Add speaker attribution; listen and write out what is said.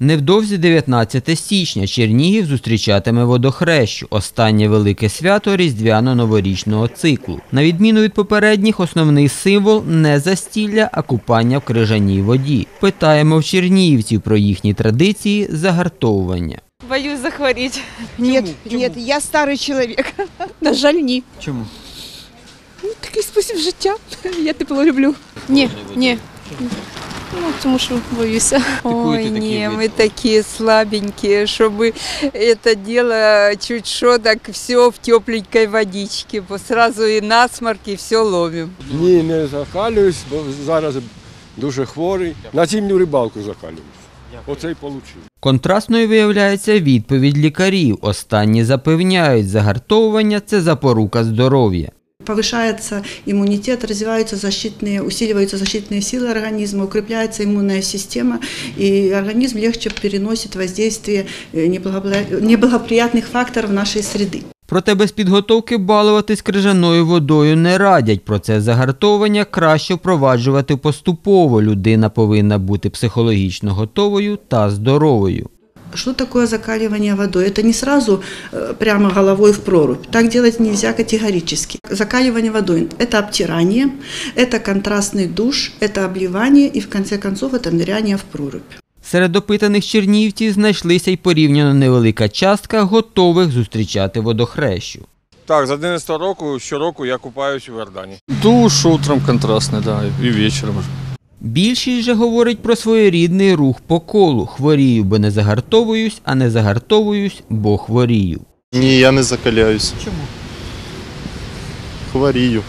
Speaker 1: Невдовзі 19 січня Чернігів зустрічатиме водохрещу, останнє велике свято різдвяно-новорічного циклу. На відміну від попередніх, основний символ не застілля, а купання в крижаній воді. Питаємо в чернігівців про їхні традиції загартовування.
Speaker 2: Боюсь захвореть.
Speaker 3: Нет, нет, я старый человек.
Speaker 2: На жаль, ні.
Speaker 1: Чому?
Speaker 2: Ну, такий спосіб життя. Я тепло люблю. Ні, ні. Ну, тому що боюся.
Speaker 4: Ой, не, мы такие слабенькие, чтобы это дело чуть что, так все в тепленькой водичке, бо сразу и насморк, и все ловим.
Speaker 5: Ні, не закалююсь, бо зараз дуже хворий. На зимню рибалку закалююсь. Оце й отримав.
Speaker 1: Контрастною виявляється відповідь лікарів. Останні запевняють, загартовування це запорука здоров'я.
Speaker 6: Повышается иммунитет, развиваются защитные, усиливаются защитные силы организма, укрепляется иммунная система, и организм легче переносит воздействие э, неблагопри- неблагоприятных факторов нашей среды.
Speaker 1: Проте без підготовки балуватись крижаною водою не радять. Процес загартовування краще впроваджувати поступово. Людина повинна бути психологічно готовою та здоровою.
Speaker 6: Что такое закаливание водой? Это не сразу э, прямо головой в прорубь. Так делать нельзя категорически. Закаливание водой – это обтирание, это контрастный душ, это обливание и в конце концов это ныряние в прорубь.
Speaker 1: Серед опитаних чернігівців знайшлися й порівняно невелика частка готових зустрічати водохрещу.
Speaker 7: Так, з 11 року щороку я купаюсь у Вердані.
Speaker 8: Душ утром контрастный, да, и вечером.
Speaker 1: Більшість же говорить про своєрідний рух по колу. Хворію, бо не загартовуюсь, а не загартовуюсь, бо хворію.
Speaker 9: Ні, я не закаляюсь.
Speaker 1: Чому?
Speaker 9: Хворію.